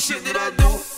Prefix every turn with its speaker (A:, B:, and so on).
A: shit that I do.